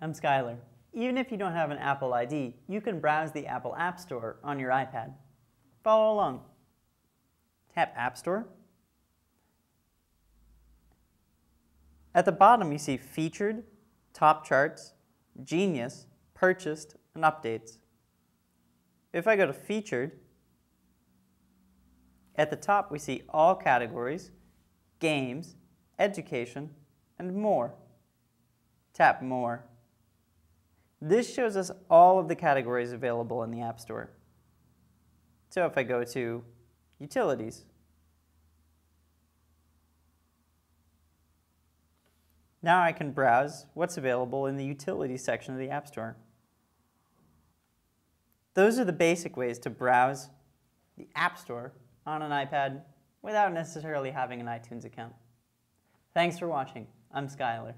I'm Skylar. Even if you don't have an Apple ID, you can browse the Apple App Store on your iPad. Follow along. Tap App Store. At the bottom, you see Featured, Top Charts, Genius, Purchased, and Updates. If I go to Featured, at the top we see all categories, games, education, and more. Tap More. This shows us all of the categories available in the App Store. So if I go to Utilities, now I can browse what's available in the Utilities section of the App Store. Those are the basic ways to browse the App Store on an iPad without necessarily having an iTunes account. Thanks for watching. I'm Skylar.